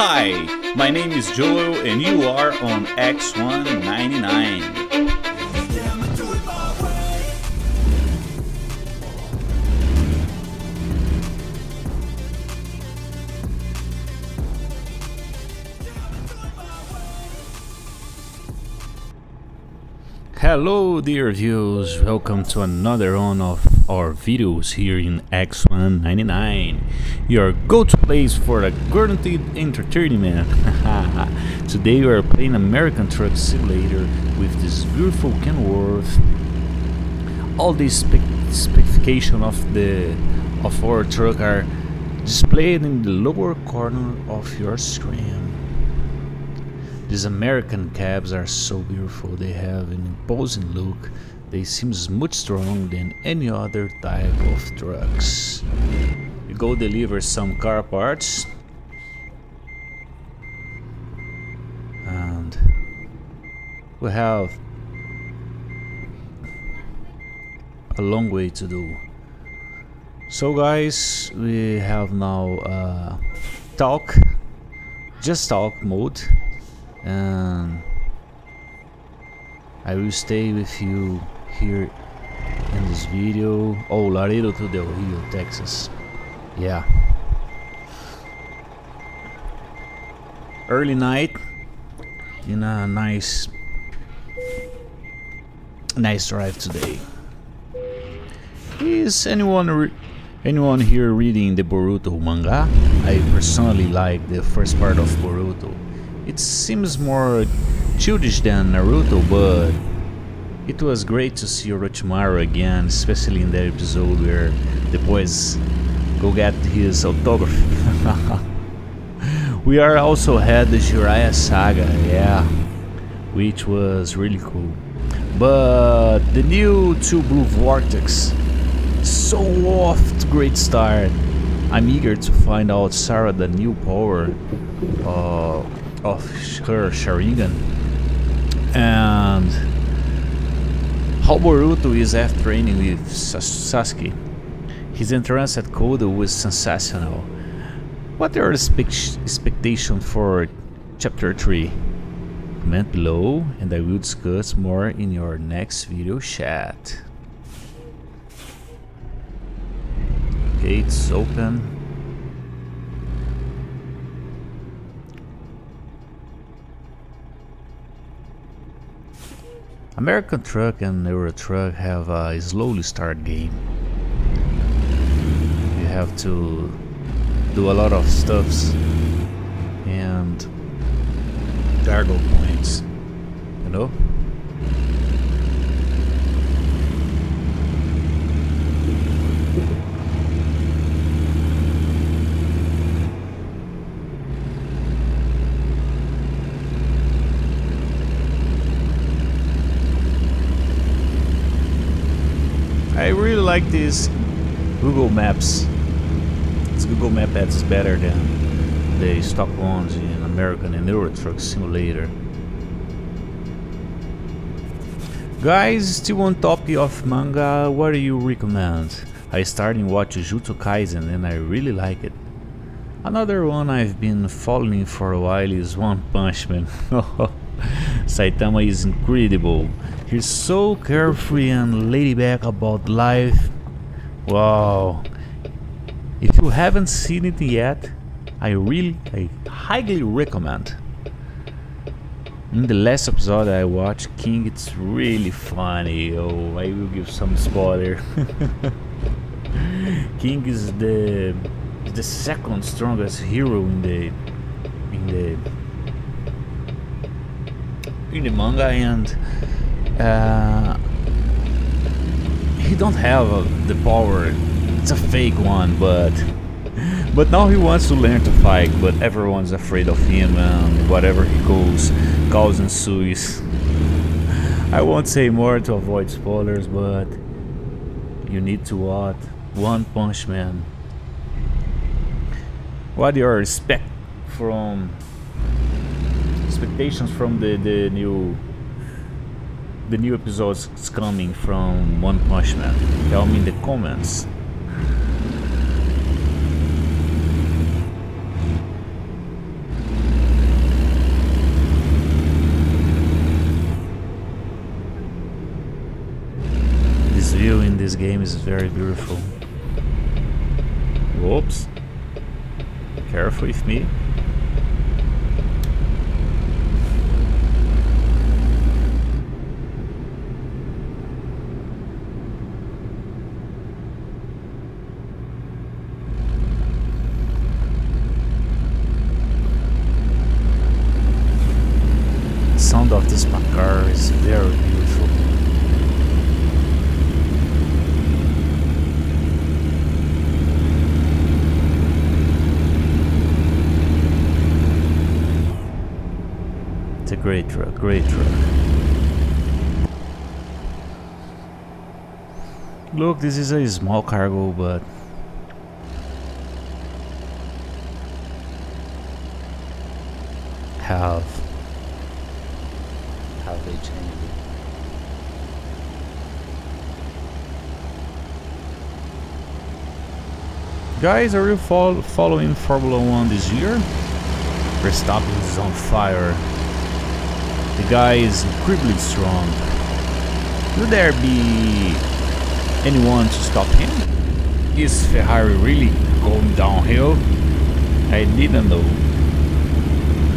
Hi, my name is Joel and you are on X199. Hello dear viewers, welcome to another one of our videos here in X199 Your go-to place for a guaranteed entertainment. Today we are playing American Truck Simulator with this beautiful Kenworth. All the spec specification of the of our truck are displayed in the lower corner of your screen. These American cabs are so beautiful, they have an imposing look, they seem much stronger than any other type of trucks. We go deliver some car parts and we have a long way to do. So guys, we have now uh, talk, just talk mode and I will stay with you here in this video. Oh Laredo to Del Rio Texas. Yeah. Early night in a nice nice drive today. Is anyone anyone here reading the Boruto manga? I personally like the first part of Boruto. It seems more childish than Naruto, but it was great to see Orochimaru again, especially in that episode where the boys go get his autograph. we are also had the Jiraiya saga, yeah, which was really cool. But the new Two Blue Vortex, so off to great start. I'm eager to find out Sarada new power. Uh, of her Sharingan and how Boruto is after training with Sasuke. His entrance at Kodo was sensational. What are the expectations for chapter 3? Comment below and I will discuss more in your next video chat. Gates open. American Truck and Euro Truck have a slowly start game. You have to do a lot of stuffs and cargo points, you know? I really like these Google Maps. This Google Map ads is better than the stock ones in American and Euro Truck Simulator. Guys, still on topic of manga, what do you recommend? I started watching Jujutsu Kaisen and I really like it. Another one I've been following for a while is One Punch Man. Oh, Saitama is incredible. He's so carefree and laid-back about life. Wow. If you haven't seen it yet, I really, I highly recommend. In the last episode I watched King, it's really funny. Oh, I will give some spoiler. King is the the second strongest hero in the in the in the manga and uh, he don't have uh, the power. It's a fake one but but now he wants to learn to fight but everyone's afraid of him and whatever he goes calls ensues I won't say more to avoid spoilers but you need to watch One Punch Man. What are your expect from expectations from the, the new the new episodes coming from One Punch Man? Tell me in the comments. This view in this game is very beautiful. Whoops. Careful with me. This is a small cargo, but have how they changed it. Guys, are you fol following Formula 1 this year? Verstappen is on fire. The guy is incredibly strong. Will there be anyone to stop him? Is Ferrari really going downhill? I didn't know.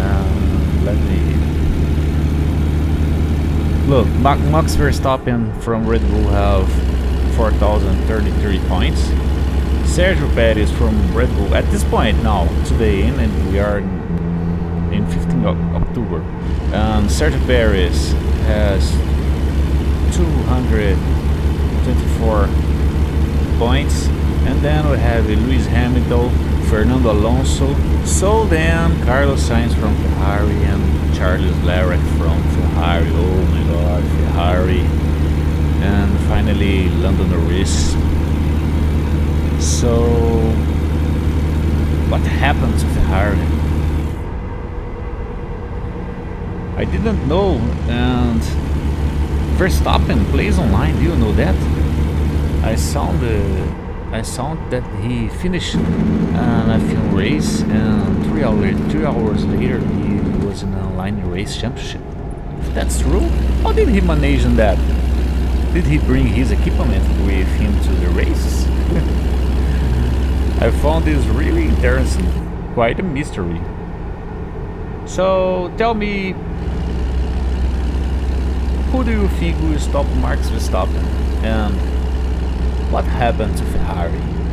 Um, let me Look, Max Verstappen from Red Bull have 4,033 points. Sergio Perez from Red Bull at this point now, today, in, and we are in 15 October. And Sergio Perez has 224 points. And then we have Lewis Hamilton, Fernando Alonso. So then Carlos Sainz from Ferrari and Charles Leclerc from Ferrari. Oh my god, Ferrari. And finally Lando Norris. So what happened to Ferrari? I didn't know and Verstappen plays online, do you know that? I saw the I saw that he finished an F1 race and three hours three hours later he was in a line race championship. That's true, how did he manage that? Did he bring his equipment with him to the race? I found this really interesting, quite a mystery. So tell me, do you think will stop Max Verstappen and what happened to Ferrari?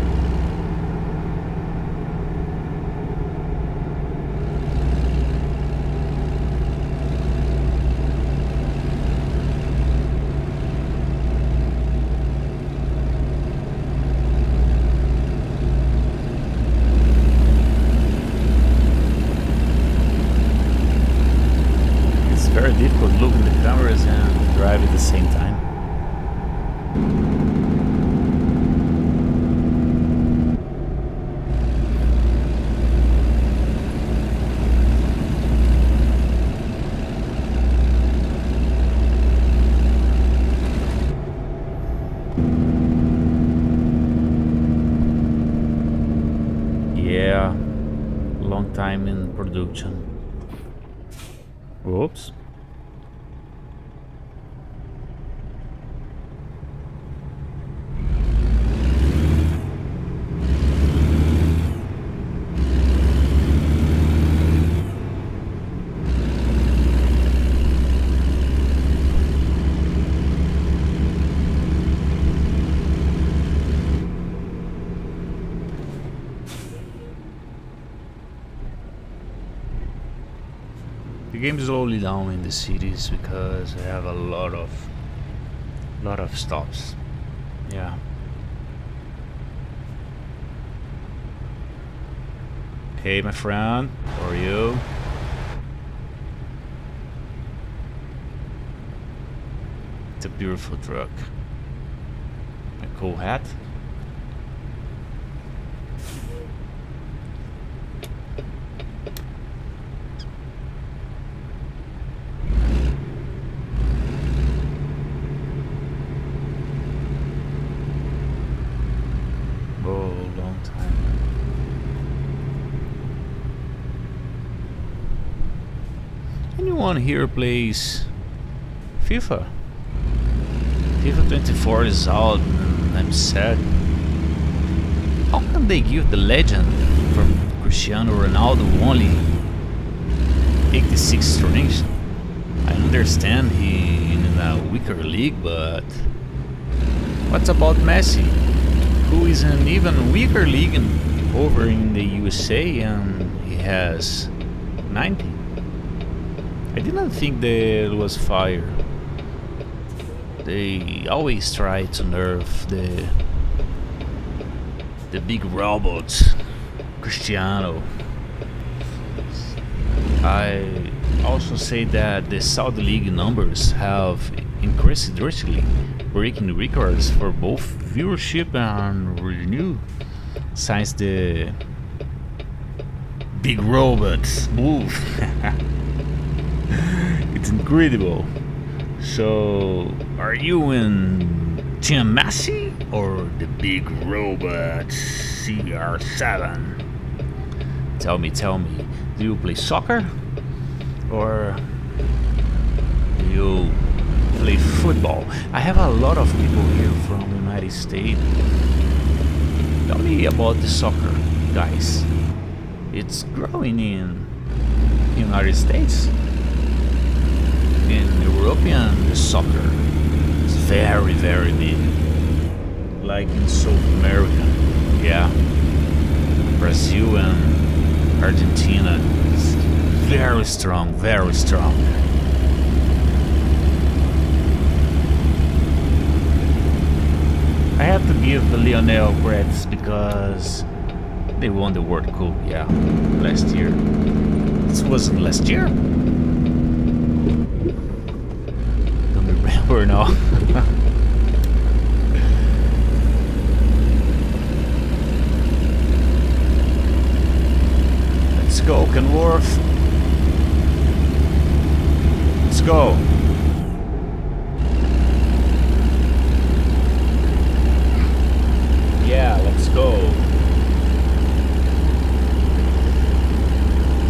Time in production. Whoops. Game is slowly down in the cities because I have a lot of lot of stops. Yeah. Hey my friend, how are you? It's a beautiful truck. A cool hat. Anyone here plays FIFA? FIFA 24 is out and I'm sad. How can they give the legend from Cristiano Ronaldo only 86 strings? I understand he in a weaker league, but what about Messi, who is in an even weaker league over in the USA and he has 90? I didn't think there was fire. They always try to nerf the the big robots. Cristiano. I also say that the Saudi League numbers have increased drastically, breaking records for both viewership and revenue since the big robots move. it's incredible. So, are you in Team Messi or the big robot CR7? Tell me, tell me, do you play soccer or do you play football? I have a lot of people here from the United States. Tell me about the soccer, guys. It's growing in United States in European soccer is very, very big. Like in South America, yeah. Brazil and Argentina is very strong, very strong. I have to give the Lionel credits because they won the World Cup, yeah, last year. This wasn't last year? Or no? Let's go, Kenworth. Let's go. Yeah, let's go.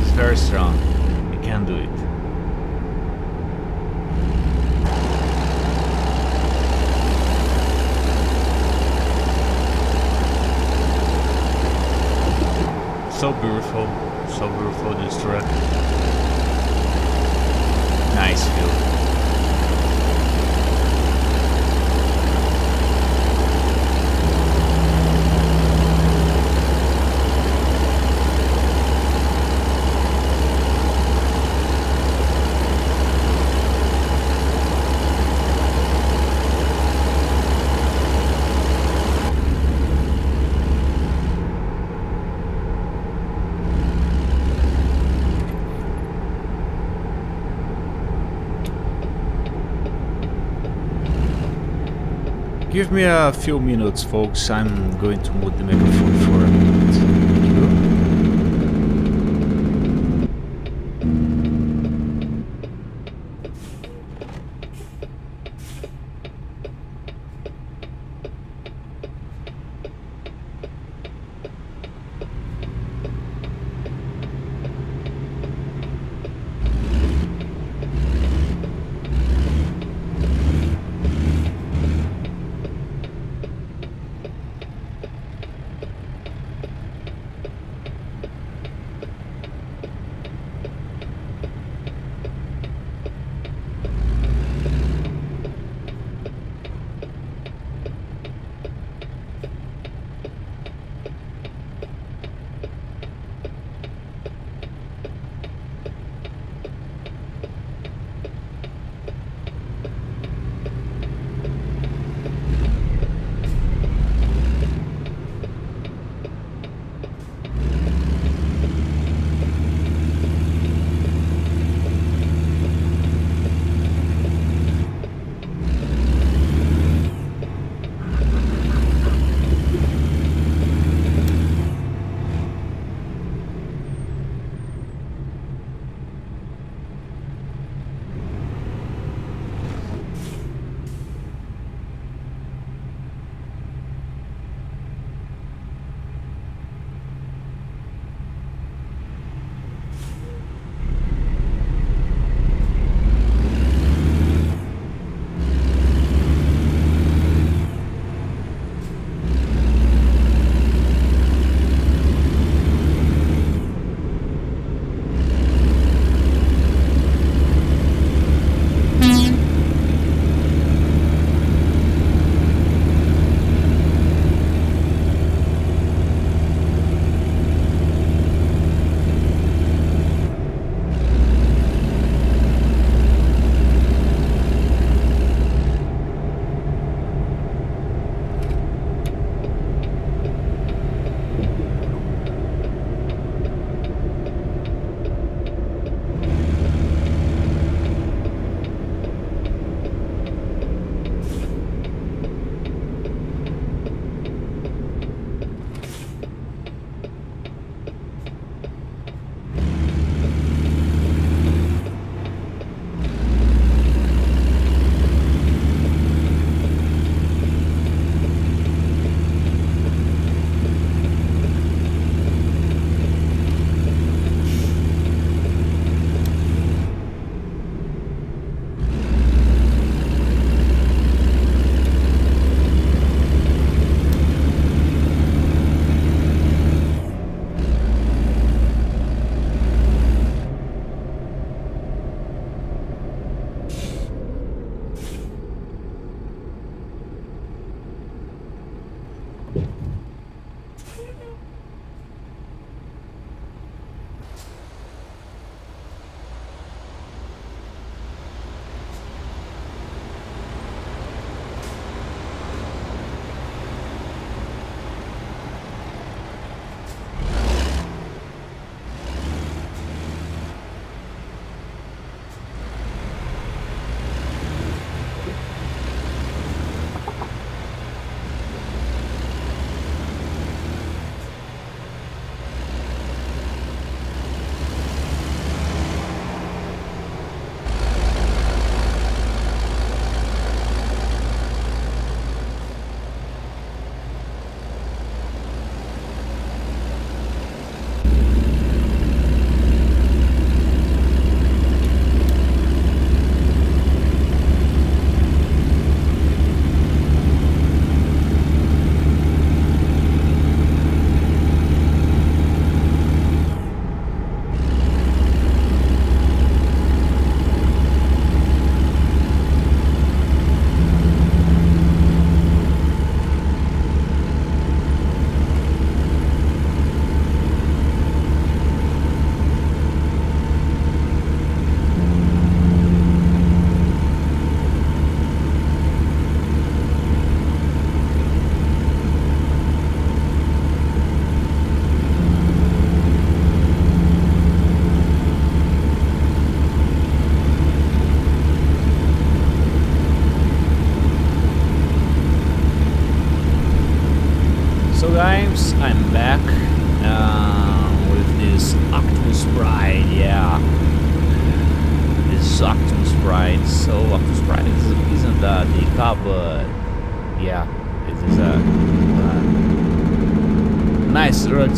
It's very strong. We can do it. So beautiful, so beautiful this track. Nice view. Give me a few minutes, folks. I'm going to mute the microphone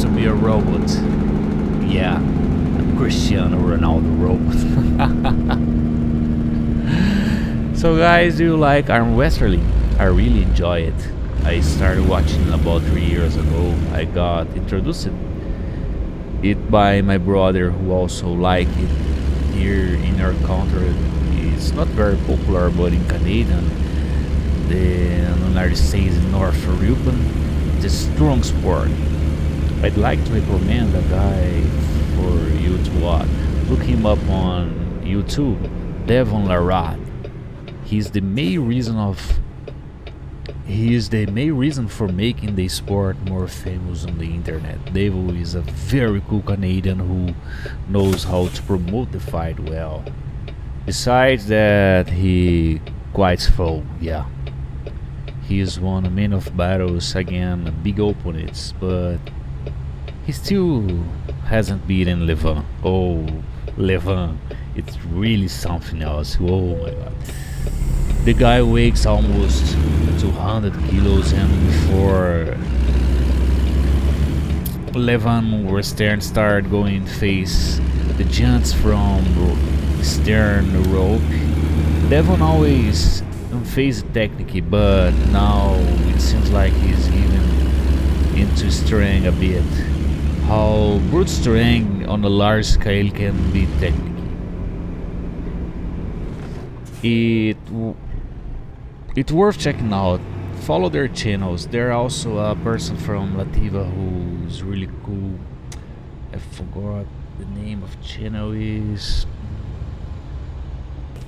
to be a robot. Yeah, a Cristiano Ronaldo robot. so guys, do you like arm wrestling? I really enjoy it. I started watching about three years ago. I got introduced it by my brother who also like it here in our country. It's not very popular but in Canada the United States North Europe, it's a strong sport. I'd like to recommend a guy for you to watch. Look him up on YouTube, Devon Larratt. He's the main reason of he is the main reason for making the sport more famous on the internet. Devo is a very cool Canadian who knows how to promote the fight well. Besides that, he quite full, yeah. He has won many of battles again, big opponents, but he still hasn't beaten Levan. Oh, Levan, it's really something else. Oh my god. The guy weighs almost 200 kilos and before Levan or Stern started going face the giants from Stern rope. Devon always phase technique but now it seems like he's even into strength a bit. How brute strength on a large scale can be technique. It it's worth checking out. Follow their channels. They're also a person from Lativa who's really cool. I forgot the name of channel is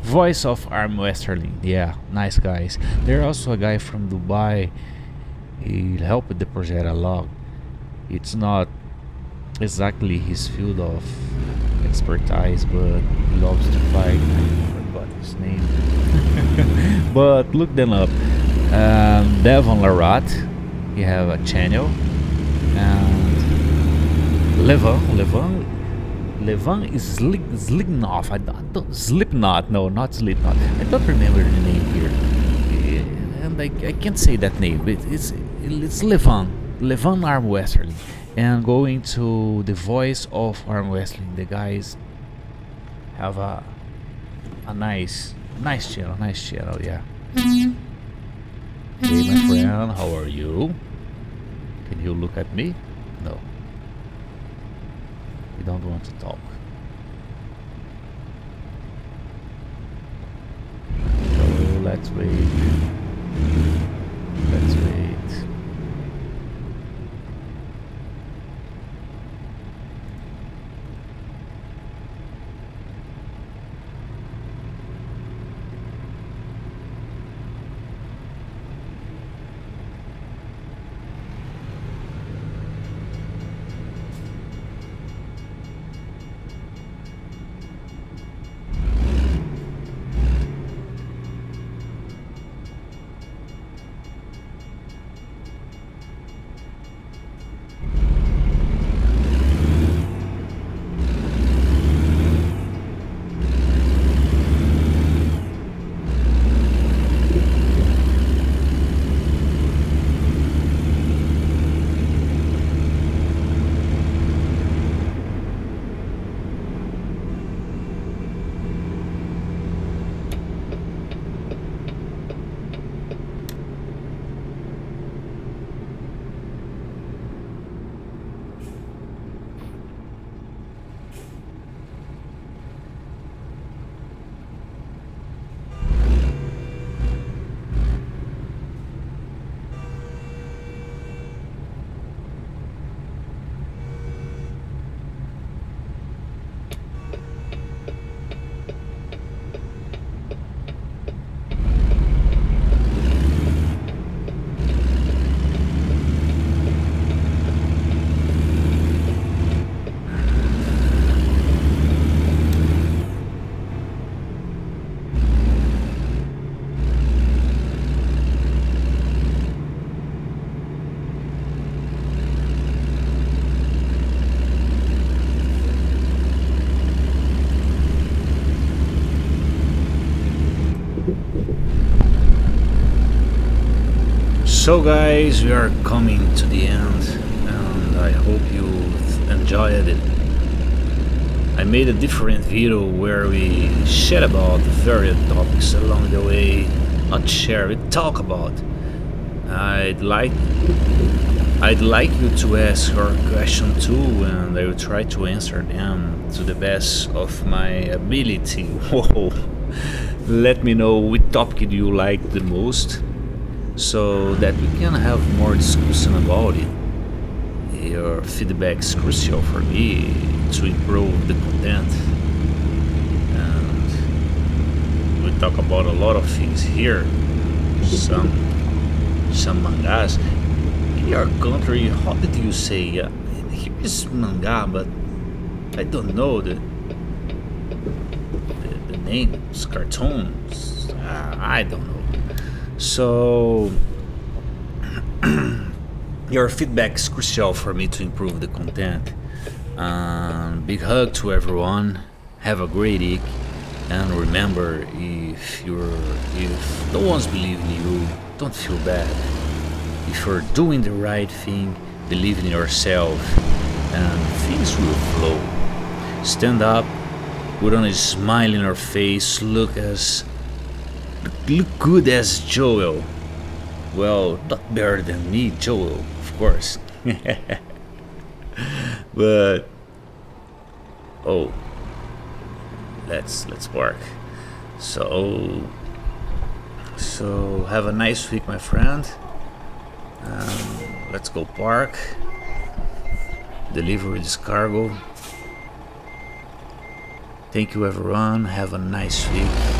Voice of Arm Wrestling. Yeah, nice guys. There are also a guy from Dubai. He helped the project a lot. It's not exactly his field of expertise, but he loves to fight. I forgot his name. but look them up. Um, Devon Larratt, you have a channel, and Levan, Levan, Levan is Slick, Slicknoff. I don't, Slipknot, no, not Slipknot. I don't remember the name here, and I, I can't say that name. It, it's it's Levan, Levan Arm Wrestling, and going to the voice of Arm Wrestling. The guys have a a nice Nice channel, nice channel, yeah. Hey, my friend, how are you? Can you look at me? No. You don't want to talk. Let's wait. Let's wait. So guys, we are coming to the end and I hope you enjoyed it. I made a different video where we chat about various topics along the way, not share, we talk about. I'd like I'd like you to ask your question too and I will try to answer them to the best of my ability. Whoa. Let me know which topic you like the most so that we can have more discussion about it. Your feedback is crucial for me to improve the content. And we talk about a lot of things here. Some some mangas. In your country, how did you say? Uh, here is manga, but I don't know the the, the names, cartoons. Uh, I don't know. So your feedback is crucial for me to improve the content. Um, big hug to everyone. Have a great week. And remember, if you're if no one's believing you, don't feel bad. If you're doing the right thing, believe in yourself, and things will flow. Stand up, put on a smile in your face, look as look good as Joel. Well, not better than me, Joel, of course. but oh, let's let's work. So so have a nice week, my friend. Um, let's go park. Deliver this cargo. Thank you, everyone. Have a nice week.